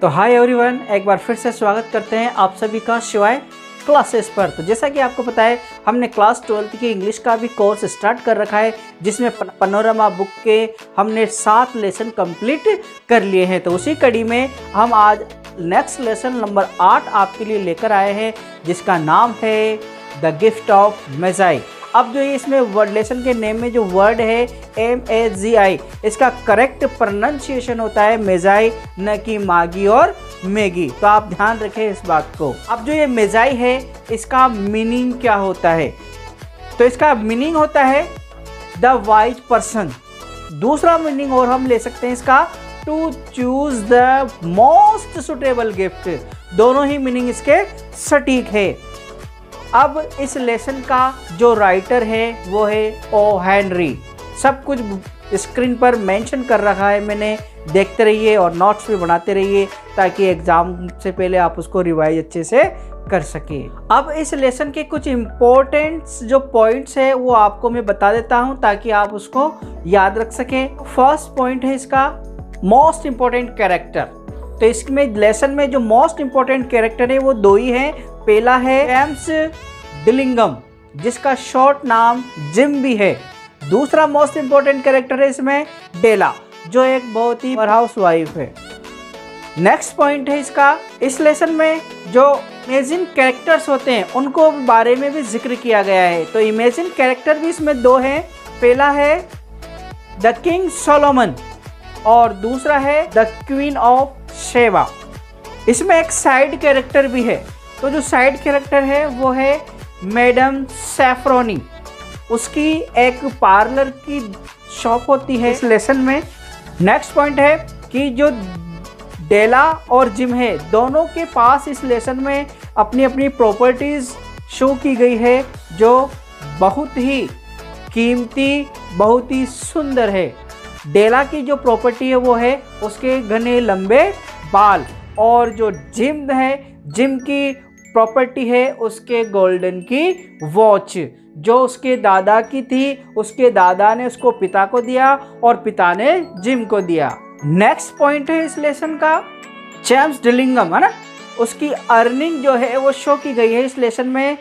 तो hi everyone एक बार फिर से स्वागत करते हैं आप सभी का शिवाय क्लासेस पर। तो जैसा कि आपको पता है, हमने क्लास ट्वेल्थ की इंग्लिश का भी कोर्स स्टार्ट कर रखा है, जिसमें पनोरमा बुक के हमने सात लेसन कंप्लीट कर लिए हैं। तो उसी कड़ी में हम आज नेक्स्ट लेसन नंबर आठ आपके लिए लेकर आए हैं, जिसका नाम है द गिफ्ट ऑफ़ मेजाई अब जो इसमें वर्ड लेसन के नेम में जो वर्ड है एम ए जी आई इसका करेक्ट प्रोनाउंसिएशन होता है मेजाई न कि मागी और मैगी। तो आप ध्यान रखें इस बात को। अब जो ये मेजाई है, इसका मीनिंग क्या होता है? तो इसका मीनिंग होता है द वाइज पर्सन दूसरा मीनिंग और हम ले सकते हैं इसका to choose the most suitable gift दोनों ही मीनिंग इसके सटीक है। अब इस लेसन का जो राइटर है, वो है ओ हैनरी सब कुछ स्क्रीन पर मेंशन कर रखा है मैंने। देखते रहिए और नोट्स भी बनाते रहिए ताकि एग्ज़ाम से पहले आप उसको रिवाइज अच्छे से कर सके। अब इस लेसन के कुछ इम्पोर्टेंट जो पॉइंट्स है, वो आपको मैं बता देता हूँ ताकि आप उसको याद रख सकें। फ़र्स्ट पॉइंट है इसका मोस्ट इम्पोर्टेंट कैरेक्टर तो इसमें लेसन में जो मोस्ट इम्पोर्टेंट कैरेक्टर है, वो दो ही हैं। पहला है। एम्स डिलिंगम जिसका शॉर्ट नाम जिम भी है। दूसरा मोस्ट इम्पोर्टेंट कैरेक्टर है इसमें डेला जो एक बहुत ही हाउस वाइफ है। नेक्स्ट पॉइंट है इसका, इस लेसन में जो इमेजिन कैरेक्टर्स होते हैं, उनको बारे में भी ज़िक्र किया गया है। तो इमेजिन कैरेक्टर भी इसमें दो हैं, पहला है द किंग सोलोमन और दूसरा है द क्वीन ऑफ़ शेवा इसमें एक साइड कैरेक्टर भी है। तो जो साइड कैरेक्टर है, वो है मैडम सैफ्रोनी उसकी एक पार्लर की शॉप होती है इस लेसन में. नेक्स्ट पॉइंट है कि जो डेला और जिम है, दोनों के पास इस लेसन में अपनी अपनी प्रॉपर्टीज़ शो की गई है, जो बहुत ही कीमती, बहुत ही सुंदर है. डेला की जो प्रॉपर्टी है, वो है उसके घने लंबे बाल और जो जिम है जिम की प्रॉपर्टी है उसके गोल्डन की वॉच। जो उसके दादा की थी, उसके दादा ने उसको पिता को दिया और पिता ने जिम को दिया। नेक्स्ट पॉइंट है इस लेसन का। चैम्स डिलिंगम है ना? उसकी अर्निंग जो है वो शो की गई है इस लेसन में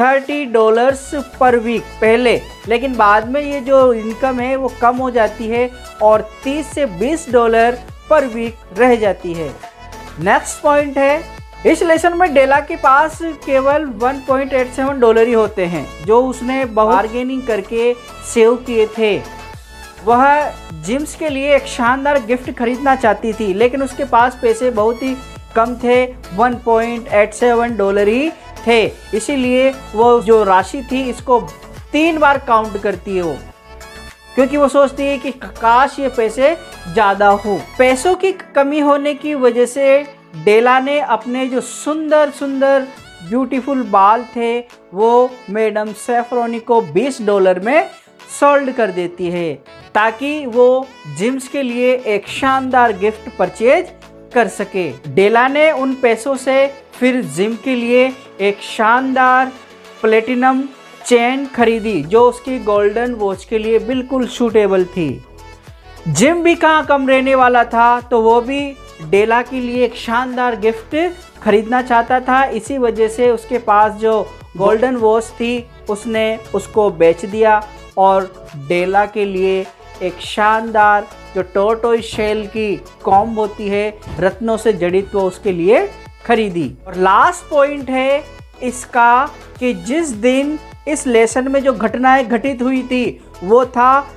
थर्टी डॉलर्स पर वीक पहले। लेकिन बाद में ये जो इनकम है वो कम हो जाती है और 30 से 20 डॉलर पर वीक रह जाती है। नेक्स्ट पॉइंट है इस लेसन में डेला के पास केवल 1.87 डॉलर ही होते हैं, जो उसने बार्गेनिंग करके सेव किए थे। वह जिम्स के लिए एक शानदार गिफ्ट खरीदना चाहती थी, लेकिन उसके पास पैसे बहुत ही कम थे 1.87 डॉलर ही थे। इसीलिए वो जो राशि थी, इसको तीन बार काउंट करती है वो, क्योंकि वो सोचती है कि काश ये पैसे ज़्यादा हो। पैसों की कमी होने की वजह से डेला ने अपने जो सुंदर सुंदर ब्यूटीफुल बाल थे, वो मैडम सेफ्रोनी को 20 डॉलर में सोल्ड कर देती है, ताकि वो जिम्स के लिए एक शानदार गिफ्ट परचेज कर सके। डेला ने उन पैसों से फिर जिम के लिए एक शानदार प्लेटिनम चेन खरीदी, जो उसकी गोल्डन वॉच के लिए बिल्कुल सूटेबल थी। जिम भी कहाँ कम रहने वाला था तो वो भी डेला के लिए एक शानदार गिफ्ट खरीदना चाहता था। इसी वजह से उसके पास जो गोल्डन वॉच थी, उसने उसको बेच दिया और डेला के लिए एक शानदार जो टोटो शेल की कॉम होती है, रत्नों से जड़ित वो उसके लिए खरीदी। और लास्ट पॉइंट है इसका कि जिस दिन इस लेसन में जो घटनाएँ घटित हुई थी, वो था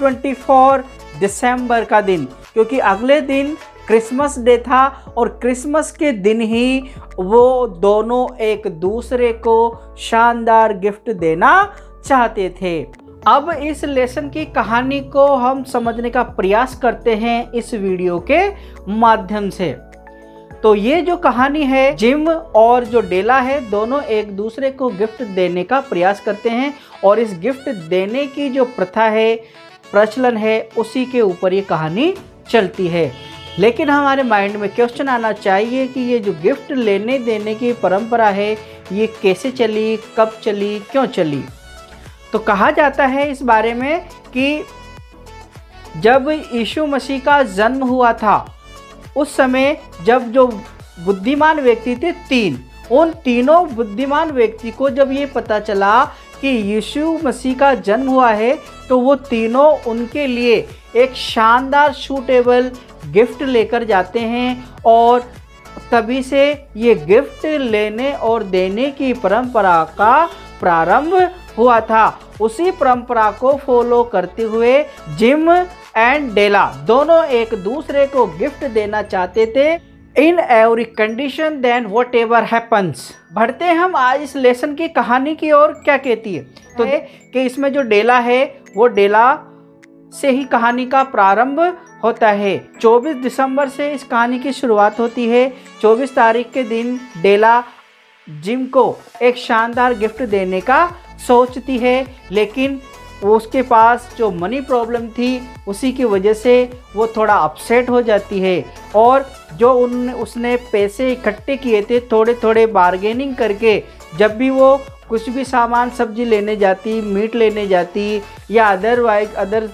24 दिसंबर का दिन। क्योंकि अगले दिन क्रिसमस डे था और क्रिसमस के दिन ही वो दोनों एक दूसरे को शानदार गिफ्ट देना चाहते थे। अब इस लेसन की कहानी को हम समझने का प्रयास करते हैं इस वीडियो के माध्यम से। तो ये जो कहानी है, जिम और जो डेला है, दोनों एक दूसरे को गिफ्ट देने का प्रयास करते हैं और इस गिफ्ट देने की जो प्रथा है, प्रचलन है, उसी के ऊपर ये कहानी चलती है। लेकिन हमारे माइंड में क्वेश्चन आना चाहिए कि ये जो गिफ्ट लेने देने की परंपरा है, ये कैसे चली, कब चली, क्यों चली? तो कहा जाता है इस बारे में कि जब यीशु मसीह का जन्म हुआ था, उस समय जब जो बुद्धिमान व्यक्ति थे, तीन। उन तीनों बुद्धिमान व्यक्ति को जब ये पता चला कि यीशु मसीह का जन्म हुआ है तो वो तीनों उनके लिए एक शानदार शूटेबल गिफ्ट लेकर जाते हैं और तभी से ये गिफ्ट लेने और देने की परंपरा का प्रारंभ हुआ था। उसी परंपरा को फॉलो करते हुए जिम एंड डेला दोनों एक दूसरे को गिफ्ट देना चाहते थे। In every condition then whatever happens बढ़ते हम आज इस लेसन की कहानी की ओर। क्या कहती है? तो कि इसमें जो डेला है वो डेला से ही कहानी का प्रारंभ होता है। 24 दिसंबर से इस कहानी की शुरुआत होती है। 24 तारीख के दिन डेला जिम को एक शानदार गिफ्ट देने का सोचती है, लेकिन उसके पास जो मनी प्रॉब्लम थी, उसी की वजह से वो थोड़ा अपसेट हो जाती है। और जो उन, उसने पैसे इकट्ठे किए थे थोड़े थोड़े बारगेनिंग करके, जब भी वो कुछ भी सामान, सब्ज़ी लेने जाती मीट लेने जाती, या अदरवाइज़ अदर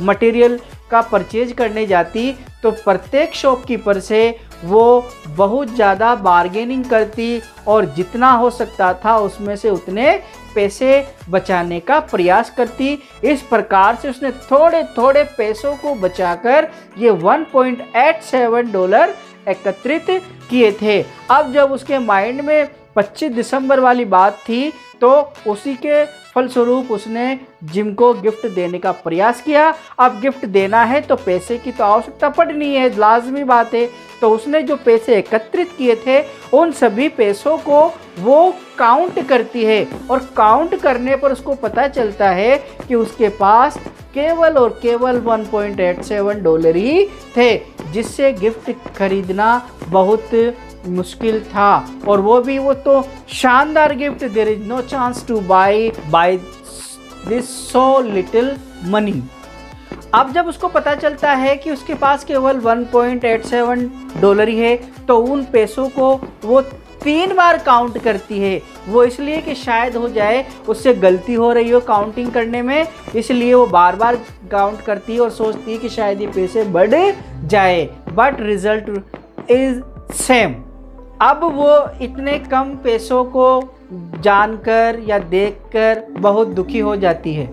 मटेरियल का परचेज करने जाती तो प्रत्येक शॉपकीपर से वो बहुत ज़्यादा बारगेनिंग करती और जितना हो सकता था उसमें से उतने पैसे बचाने का प्रयास करती। इस प्रकार से उसने थोड़े थोड़े पैसों को बचाकर ये 1.87 डॉलर एकत्रित किए थे। अब जब उसके माइंड में 25 दिसंबर वाली बात थी तो उसी के फलस्वरूप उसने जिम को गिफ्ट देने का प्रयास किया। अब गिफ्ट देना है तो पैसे की तो आवश्यकता पड़नी है, लाजमी बात है। तो उसने जो पैसे एकत्रित किए थे, उन सभी पैसों को वो काउंट करती है और काउंट करने पर उसको पता चलता है कि उसके पास केवल और केवल 1.87 डॉलर ही थे, जिससे गिफ्ट खरीदना बहुत मुश्किल था। और वो भी, वो तो शानदार gift there is no chance to buy buy this so little money अब जब उसको पता चलता है कि उसके पास केवल 1.87 डॉलर ही है तो उन पैसों को वो तीन बार काउंट करती है। वो इसलिए कि शायद हो जाए उससे गलती हो रही हो काउंटिंग करने में, इसलिए वो बार बार काउंट करती है और सोचती है कि शायद ये पैसे बढ़ जाए। बट रिज़ल्ट इज़ सेम अब वो इतने कम पैसों को जानकर या देखकर बहुत दुखी हो जाती है।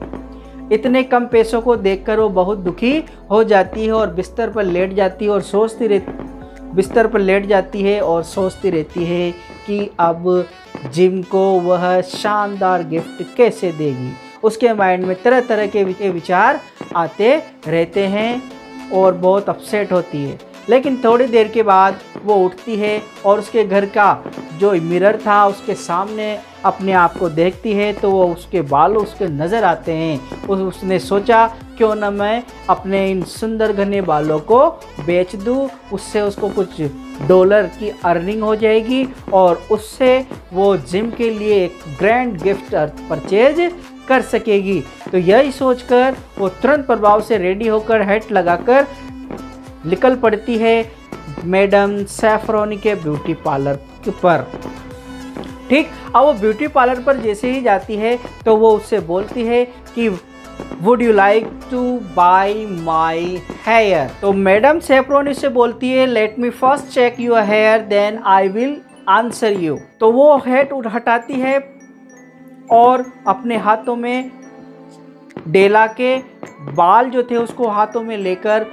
इतने कम पैसों को देखकर वो बहुत दुखी हो जाती है और बिस्तर पर लेट जाती है और सोचती रहती बिस्तर पर लेट जाती है और सोचती रहती है कि अब जिम को वह शानदार गिफ्ट कैसे देगी। उसके माइंड में तरह तरह के विचार आते रहते हैं और बहुत अपसेट होती है। लेकिन थोड़ी देर के बाद वो उठती है और उसके घर का जो मिरर था उसके सामने अपने आप को देखती है तो वो उसके बाल उसके नज़र आते हैं। उस, उसने सोचा, क्यों ना मैं अपने इन सुंदर घने बालों को बेच दूँ? उससे उसको कुछ डॉलर की अर्निंग हो जाएगी और उससे वो जिम के लिए एक ग्रैंड गिफ्ट परचेज कर सकेगी। तो यही सोचकर वो तुरंत प्रभाव से रेडी होकर हेट लगाकर निकल पड़ती है मैडम सैफरोनी के ब्यूटी पार्लर पर। ठीक? अब वो ब्यूटी पार्लर पर जैसे ही जाती है तो वो उससे बोलती है कि would you like to buy my hair तो मैडम सेफ्रोनी से बोलती है let me first check your hair then I will answer you तो वो हेड हटाती है और अपने हाथों में डेला के बाल जो थे उसको हाथों में लेकर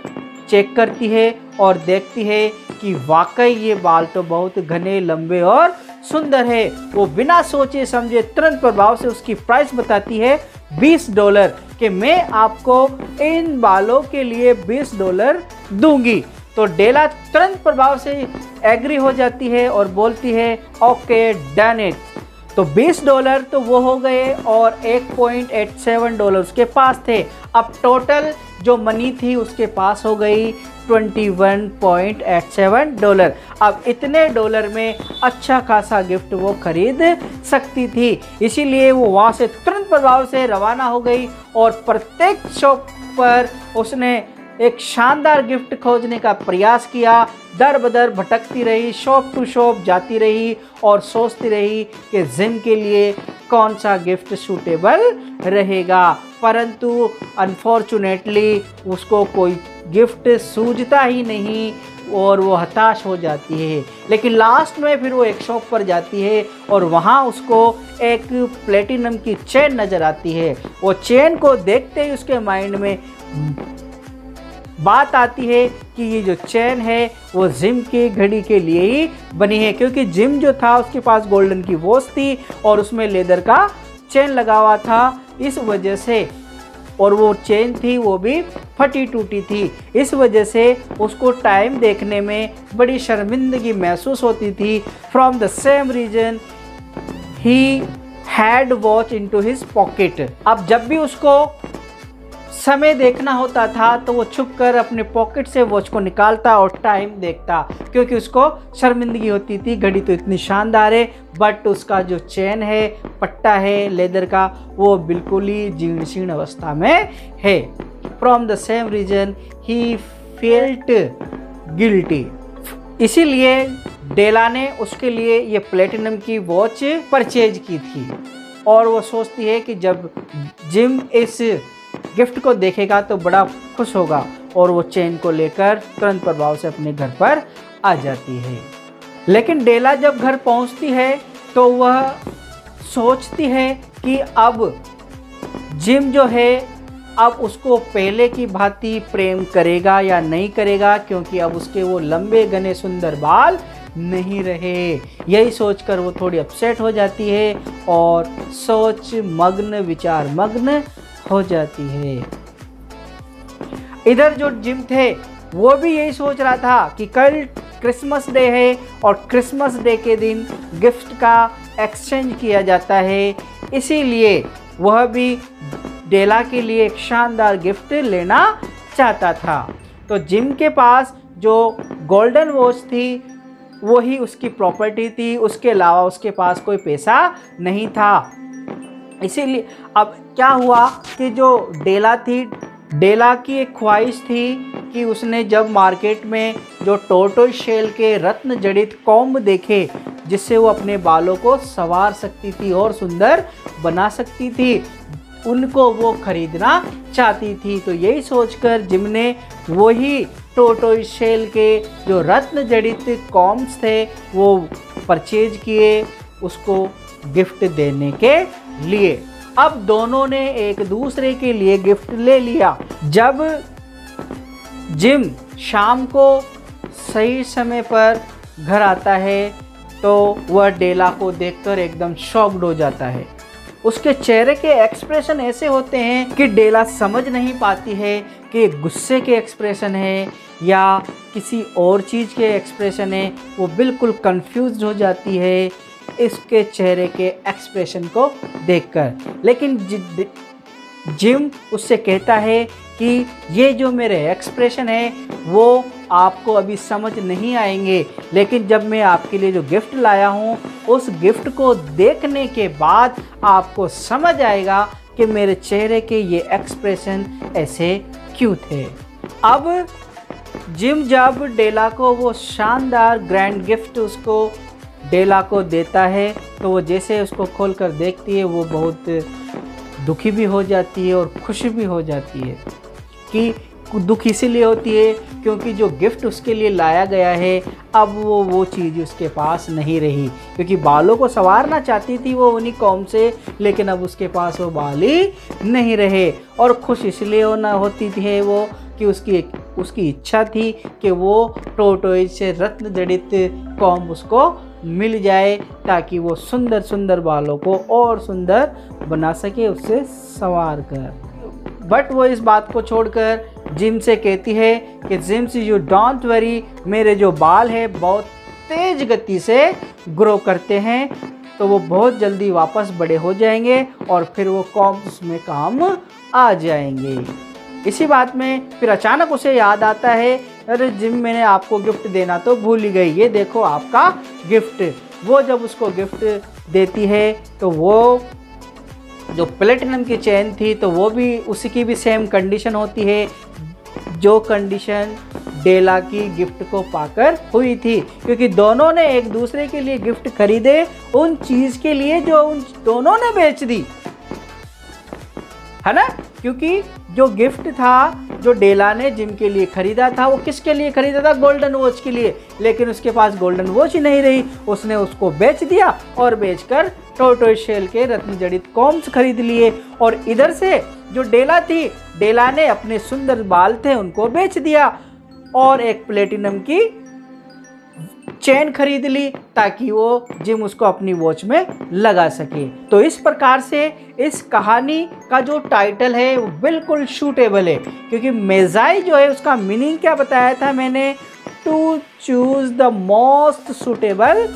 चेक करती है और देखती है कि वाकई ये बाल तो बहुत घने, लंबे और सुंदर है। वो बिना सोचे समझे तुरंत प्रभाव से उसकी प्राइस बताती है 20 डॉलर कि मैं आपको इन बालों के लिए 20 डॉलर दूँगी। तो डेला तुरंत प्रभाव से एग्री हो जाती है और बोलती है, ओके डन इट तो 20 डॉलर तो वो हो गए और 1.87 डॉलर उसके पास थे। अब टोटल जो मनी थी उसके पास हो गई 21.87 डॉलर अब इतने डॉलर में अच्छा खासा गिफ्ट वो खरीद सकती थी। इसीलिए वो वहाँ से तुरंत प्रभाव से रवाना हो गई और प्रत्येक शॉप पर उसने एक शानदार गिफ्ट खोजने का प्रयास किया। दर बदर भटकती रही शॉप टू शॉप जाती रही और सोचती रही कि जिम के लिए कौन सा गिफ्ट सूटेबल रहेगा? परंतु अनफॉर्चुनेटली उसको कोई गिफ्ट सूझता ही नहीं और वो हताश हो जाती है। लेकिन लास्ट में फिर वो एक शॉप पर जाती है और वहाँ उसको एक प्लेटिनम की चेन नज़र आती है। वो चेन को देखते ही उसके माइंड में बात आती है कि ये जो चैन है, वो जिम की घड़ी के लिए ही बनी है, क्योंकि जिम जो था, उसके पास गोल्डन की वॉच थी और उसमें लेदर का चेन लगा हुआ था। इस वजह से, और वो चेन थी, वो भी फटी टूटी थी। इस वजह से उसको टाइम देखने में बड़ी शर्मिंदगी महसूस होती थी। From the same reason he had watch into his pocket अब जब भी उसको समय देखना होता था तो वो छुप कर अपने पॉकेट से वॉच को निकालता और टाइम देखता, क्योंकि उसको शर्मिंदगी होती थी, घड़ी तो इतनी शानदार है बट उसका जो चैन है, पट्टा है लेदर का, वो बिल्कुल ही जीर्ण शीर्ण अवस्था में है। From the same reason he felt guilty इसीलिए डेला ने उसके लिए ये प्लेटिनम की वॉच परचेज की थी। और वो सोचती है कि जब जिम इस गिफ्ट को देखेगा तो बड़ा खुश होगा और वो चेन को लेकर तुरंत प्रभाव से अपने घर पर आ जाती है। लेकिन डेला जब घर पहुँचती है तो वह सोचती है कि अब जिम जो है, अब उसको पहले की भांति प्रेम करेगा या नहीं करेगा, क्योंकि अब उसके वो लंबे घने सुंदर बाल नहीं रहे। यही सोचकर वो थोड़ी अपसेट हो जाती है और सोच, मग्न, विचार मग्न हो जाती है। इधर जो जिम थे, वो भी यही सोच रहा था कि कल क्रिसमस डे है और क्रिसमस डे के दिन गिफ्ट का एक्सचेंज किया जाता है। इसीलिए वह भी डेला के लिए एक शानदार गिफ्ट लेना चाहता था। तो जिम के पास जो गोल्डन वॉच थी, वही उसकी प्रॉपर्टी थी, उसके अलावा उसके पास कोई पैसा नहीं था। इसीलिए अब क्या हुआ कि जो डेला थी, डेला की एक ख्वाहिश थी कि उसने जब मार्केट में जो टोटो शेल के रत्न जड़ित कॉम्ब देखे, जिससे वो अपने बालों को संवार सकती थी और सुंदर बना सकती थी, उनको वो खरीदना चाहती थी। तो यही सोचकर जिमने वही टोटो शेल के जो रत्न जड़ित कॉम्स थे, वो परचेज किए उसको गिफ्ट देने के लिए। अब दोनों ने एक दूसरे के लिए गिफ्ट ले लिया। जब जिम शाम को सही समय पर घर आता है तो वह डेला को देखकर एकदम शॉक्ड हो जाता है। उसके चेहरे के एक्सप्रेशन ऐसे होते हैं कि डेला समझ नहीं पाती है कि गुस्से के एक्सप्रेशन है या किसी और चीज़ के एक्सप्रेशन है, वो बिल्कुल कंफ्यूज हो जाती है इसके चेहरे के एक्सप्रेशन को देखकर। लेकिन जिम उससे कहता है कि ये जो मेरे एक्सप्रेशन है, वो आपको अभी समझ नहीं आएँगे। लेकिन जब मैं आपके लिए जो गिफ्ट लाया हूँ, उस गिफ्ट को देखने के बाद आपको समझ आएगा कि मेरे चेहरे के ये एक्सप्रेशन ऐसे क्यों थे। अब जिम जब डेला को वो शानदार ग्रैंड गिफ्ट उसको डेला को देता है तो वो जैसे उसको खोल कर देखती है, वो बहुत दुखी भी हो जाती है और खुश भी हो जाती है। कि दुख इसीलिए होती है क्योंकि जो गिफ्ट उसके लिए लाया गया है, अब वो वो चीज़ उसके पास नहीं रही। क्योंकि बालों को संवारना चाहती थी वो उन्हीं कौम से, लेकिन अब उसके पास वो बाल ही नहीं रहे। और खुश इसलिए होना होती थी वो कि उसकी उसकी इच्छा थी कि वो टोटोइज से रत्न जड़ित कौम उसको मिल जाए ताकि वो सुंदर सुंदर बालों को और सुंदर बना सके उससे संवार कर। बट वो इस बात को छोड़कर जिम से कहती है कि जिम से यू डोंट वरी मेरे जो बाल है बहुत तेज गति से ग्रो करते हैं तो वो बहुत जल्दी वापस बड़े हो जाएँगे और फिर वो कॉम्स में काम आ जाएँगे। इसी बात में फिर अचानक उसे याद आता है अरे जिम मैंने आपको गिफ्ट देना तो भूल ही गई। ये देखो आपका गिफ्ट। वो जब उसको गिफ्ट देती है तो वो जो प्लेटिनम की चेन थी तो वो भी उसकी भी सेम कंडीशन होती है, जो कंडीशन डेला की गिफ्ट को पाकर हुई थी। क्योंकि दोनों ने एक दूसरे के लिए गिफ्ट खरीदे, उन चीज़ के लिए जो उन दोनों ने बेच दी। है ना? क्योंकि जो गिफ्ट था, जो डेला ने जिनके लिए खरीदा था, वो किसके लिए खरीदा था? गोल्डन वॉच के लिए। लेकिन उसके पास गोल्डन वॉच ही नहीं रही। उसने उसको बेच दिया और बेचकर टोटो शेल के रत्न जड़ित कॉम्स खरीद लिए। और इधर से जो डेला थी, डेला ने अपने सुंदर बाल थे उनको बेच दिया। और एक प्लेटिनम की चेन खरीद ली ताकि वो जिम उसको अपनी वॉच में लगा सके। तो इस प्रकार से इस कहानी का जो टाइटल है, वो बिल्कुल शूटेबल है, क्योंकि मेजाई जो है, उसका मीनिंग क्या बताया था मैंने? To choose the most suitable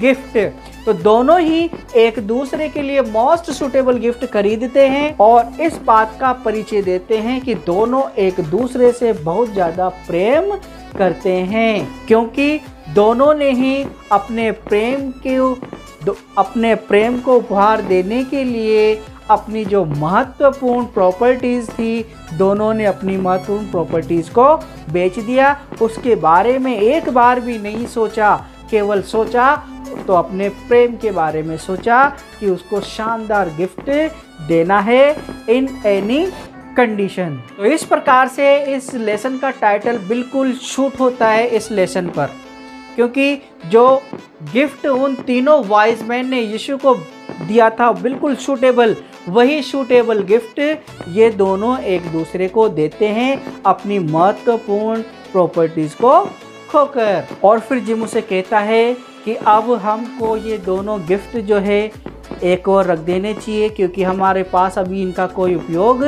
gift तो दोनों ही एक दूसरे के लिए मोस्ट सुटेबल गिफ्ट खरीदते हैं और इस बात का परिचय देते हैं कि दोनों एक दूसरे से बहुत ज़्यादा प्रेम करते हैं, क्योंकि दोनों ने ही अपने प्रेम के अपने प्रेम को उपहार देने के लिए अपनी जो महत्वपूर्ण प्रॉपर्टीज़ थी, दोनों ने अपनी महत्वपूर्ण प्रॉपर्टीज़ को बेच दिया। उसके बारे में एक बार भी नहीं सोचा, केवल सोचा तो अपने प्रेम के बारे में सोचा कि उसको शानदार गिफ्ट देना है इन एनी कंडीशन तो इस प्रकार से इस लेसन का टाइटल बिल्कुल शूट होता है इस लेसन पर। क्योंकि जो गिफ्ट उन तीनों वाइज मैन ने यीशु को दिया था, बिल्कुल सूटेबल वही सूटेबल गिफ्ट ये दोनों एक दूसरे को देते हैं अपनी महत्वपूर्ण प्रॉपर्टीज़ को खोकर। और फिर जिम उसे कहता है कि अब हमको ये दोनों गिफ्ट जो है, एक और रख देने चाहिए, क्योंकि हमारे पास अभी इनका कोई उपयोग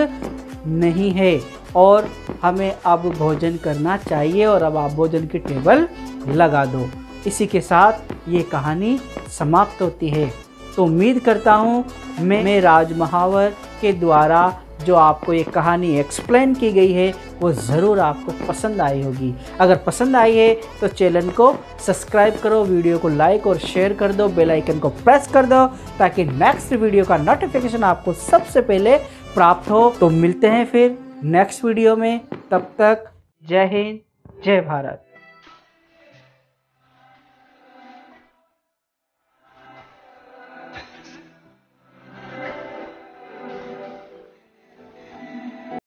नहीं है। और हमें अब भोजन करना चाहिए, और अब आप भोजन की टेबल लगा दो। इसी के साथ ये कहानी समाप्त होती है। तो उम्मीद करता हूँ मैं, मैं राज महावर के द्वारा जो आपको ये कहानी एक्सप्लेन की गई है वो ज़रूर आपको पसंद आई होगी। अगर पसंद आई है तो चैनल को सब्सक्राइब करो वीडियो को लाइक और शेयर कर दो बेल आइकन को प्रेस कर दो ताकि नेक्स्ट वीडियो का नोटिफिकेशन आपको सबसे पहले प्राप्त हो। तो मिलते हैं फिर नेक्स्ट वीडियो में। तब तक जय हिंद जय भारत।